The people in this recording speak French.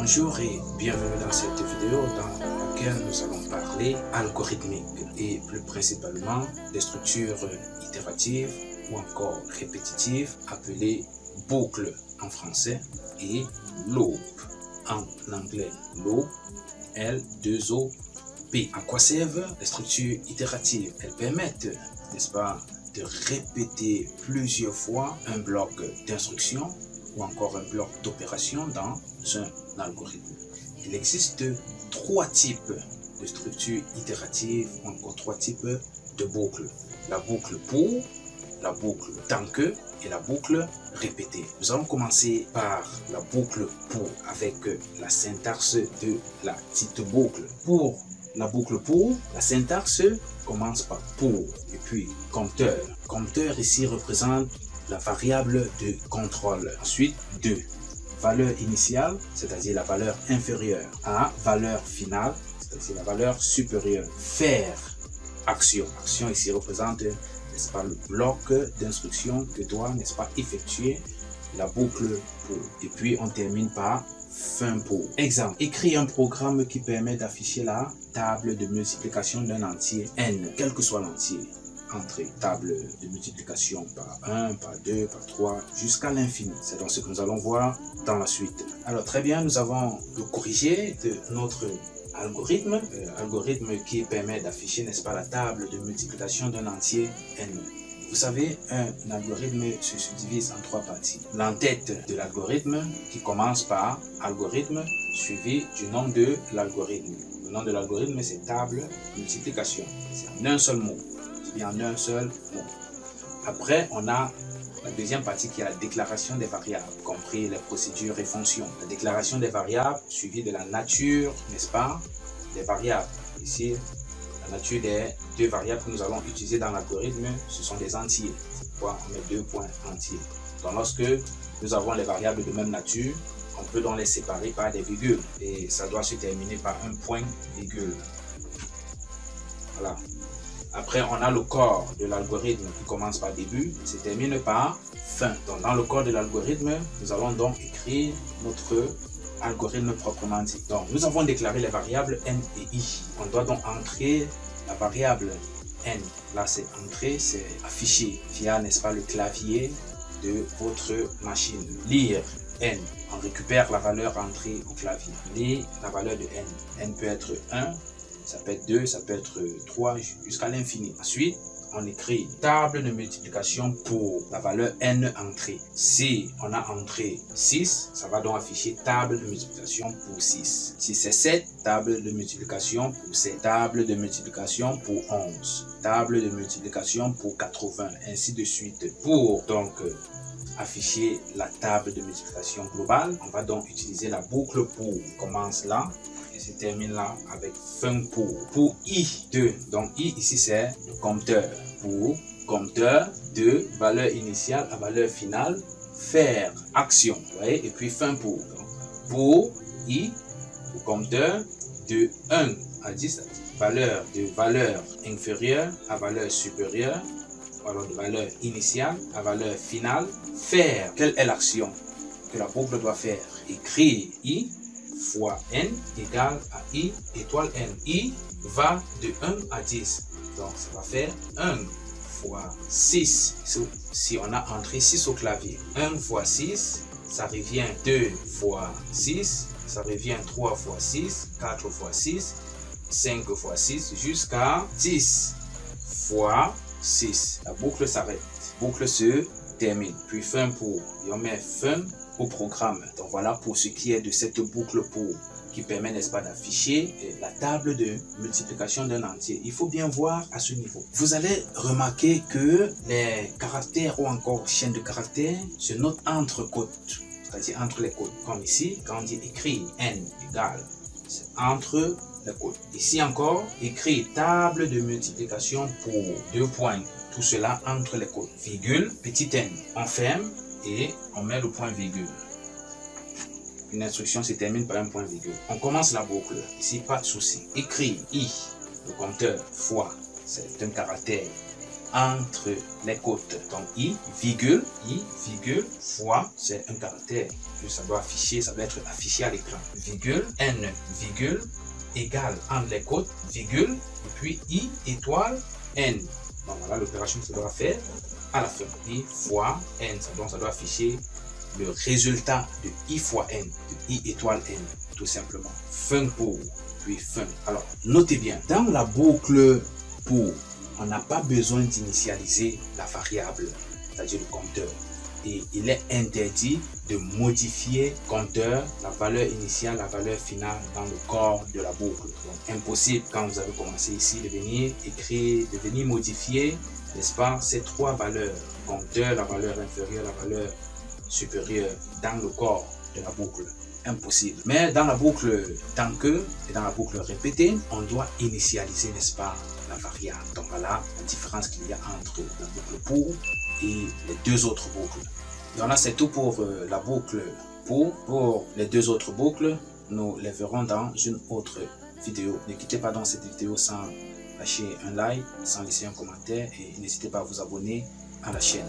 Bonjour et bienvenue dans cette vidéo dans laquelle nous allons parler algorithmique et plus principalement des structures itératives ou encore répétitives appelées boucles en français et loop en anglais. Loop, L2O-P. À quoi servent les structures itératives? Elles permettent, n'est-ce pas, de répéter plusieurs fois un bloc d'instruction ou encore un bloc d'opération dans un algorithme. Il existe trois types de structures itératives, encore trois types de boucles. La boucle pour, la boucle tant que et la boucle répétée. Nous allons commencer par la boucle pour avec la syntaxe de la petite boucle. Pour la boucle pour, la syntaxe commence par pour et puis compteur. Compteur ici représente la variable de contrôle. Ensuite, 2. Valeur initiale, c'est-à-dire la valeur inférieure à valeur finale, c'est-à-dire la valeur supérieure. Faire action. Action ici représente, n'est-ce pas, le bloc d'instruction que doit, n'est-ce pas, effectuer la boucle pour. Et puis, on termine par fin pour. Exemple, écrit un programme qui permet d'afficher la table de multiplication d'un entier n, quel que soit l'entier entre table de multiplication par 1, par 2, par 3, jusqu'à l'infini. C'est donc ce que nous allons voir dans la suite. Alors très bien, nous avons le corrigé de notre algorithme, euh, algorithme qui permet d'afficher, n'est-ce pas, la table de multiplication d'un entier n. Vous savez, un algorithme se subdivise en trois parties. L'entête de l'algorithme qui commence par algorithme suivi du nom de l'algorithme. Le nom de l'algorithme, c'est table multiplication. C'est en un seul mot en un seul mot. Après, on a la deuxième partie qui est la déclaration des variables, compris les procédures et fonctions. La déclaration des variables suivie de la nature, n'est-ce pas, des variables. Ici, la nature des deux variables que nous allons utiliser dans l'algorithme, ce sont des entiers. Pourquoi on met deux points entiers. Donc lorsque nous avons les variables de même nature, on peut donc les séparer par des virgules. Et ça doit se terminer par un point virgule. Voilà. Après, on a le corps de l'algorithme qui commence par début et se termine par fin. Donc, dans le corps de l'algorithme, nous allons donc écrire notre algorithme proprement dit. Donc, nous avons déclaré les variables n et i. On doit donc entrer la variable n. Là, c'est entrer, c'est afficher via, n'est-ce pas, le clavier de votre machine. Lire n. On récupère la valeur entrée au clavier. Lire la valeur de n. n peut être 1, ça peut être 2, ça peut être 3 jusqu'à l'infini. Ensuite, on écrit table de multiplication pour la valeur n entrée. Si on a entré 6, ça va donc afficher table de multiplication pour 6. Si c'est 7, table de multiplication pour 7. Table de multiplication pour 11. Table de multiplication pour 80, ainsi de suite. Pour donc afficher la table de multiplication globale, on va donc utiliser la boucle pour. On commence là se termine là avec fin pour. Pour I2, donc I ici c'est le compteur. Pour compteur de valeur initiale à valeur finale, faire action. voyez, et puis fin pour. pour I, pour compteur de 1 à 10, valeur de valeur inférieure à valeur supérieure, alors de valeur initiale à valeur finale, faire. Quelle est l'action que la boucle doit faire? Écrire I fois n égale à i étoile n. i va de 1 à 10. Donc, ça va faire 1 fois 6. Si on a entré 6 au clavier, 1 fois 6, ça revient 2 fois 6, ça revient 3 fois 6, 4 fois 6, 5 fois 6, jusqu'à 10 fois 6. La boucle s'arrête. Boucle se termine. Puis fin pour. Et on met fin au programme. Donc voilà pour ce qui est de cette boucle pour qui permet, n'est-ce pas, d'afficher la table de multiplication d'un entier. Il faut bien voir à ce niveau. Vous allez remarquer que les caractères ou encore chaînes de caractères se notent entre côtes, c'est-à-dire entre les côtes. Comme ici, quand on dit écrit n égale, c'est entre les côtes. Ici encore, écrit table de multiplication pour deux points. Tout cela entre les côtes. Virgule, petit n. On ferme et on met le point virgule. Une instruction se termine par un point virgule. On commence la boucle. Ici, pas de souci. Écrit I, le compteur, fois c'est un caractère entre les côtes. Donc i, virgule, i, virgule, fois, c'est un caractère que ça doit afficher, ça doit être affiché à l'écran. Virgule, n, virgule, égale entre les côtes, virgule, et puis i, étoile, n. Donc voilà l'opération que ça doit faire à la fin. i fois n, donc ça doit afficher le résultat de i fois n, de i étoile n, tout simplement. Fin pour, puis fin. Alors, notez bien, dans la boucle pour on n'a pas besoin d'initialiser la variable, c'est-à-dire le compteur. Et il est interdit de modifier compteur, la valeur initiale, la valeur finale dans le corps de la boucle. Donc impossible quand vous avez commencé ici de venir écrire, de venir modifier, n'est-ce pas, ces trois valeurs, compteur, la valeur inférieure, la valeur supérieure dans le corps de la boucle impossible. Mais dans la boucle tant que et dans la boucle répétée, on doit initialiser, n'est-ce pas, la variable. Donc voilà la différence qu'il y a entre la boucle pour et les deux autres boucles. Donc là, c'est tout pour euh, la boucle pour. Pour les deux autres boucles, nous les verrons dans une autre vidéo. Ne quittez pas dans cette vidéo sans lâcher un like, sans laisser un commentaire et n'hésitez pas à vous abonner à la chaîne.